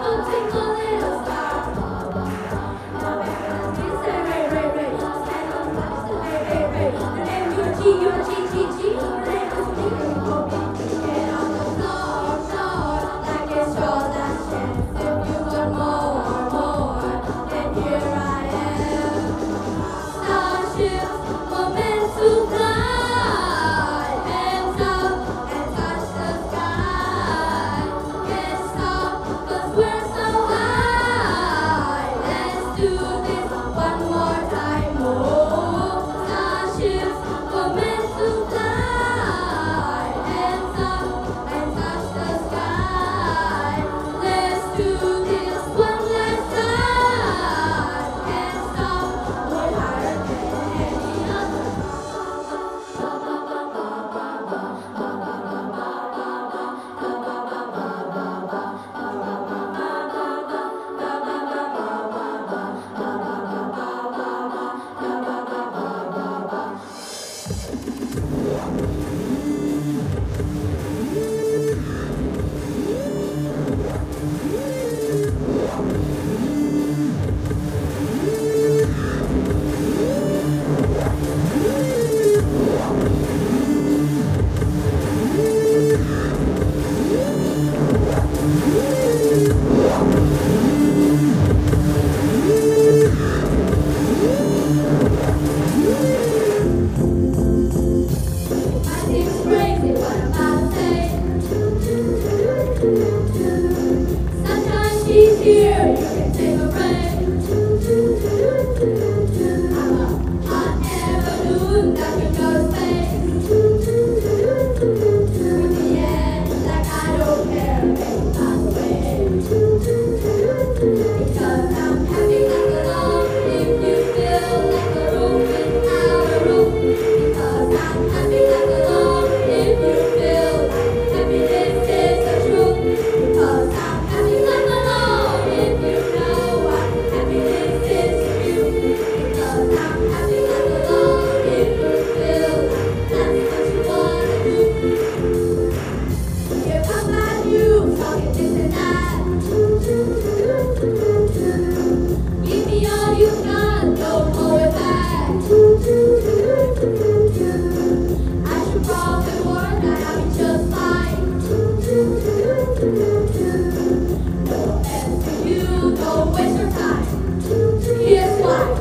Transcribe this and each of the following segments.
어떤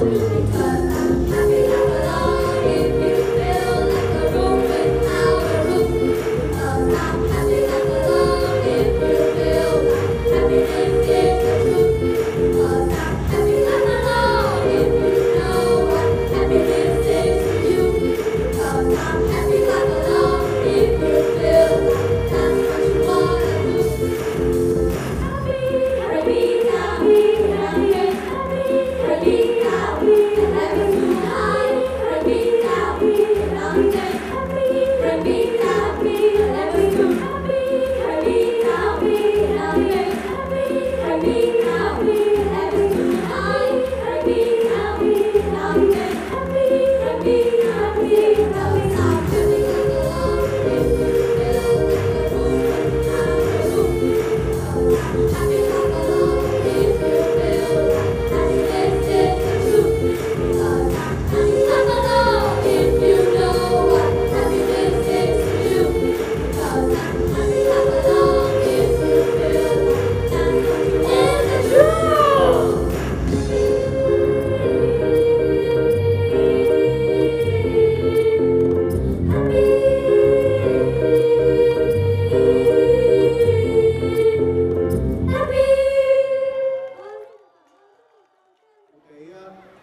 happy, happy,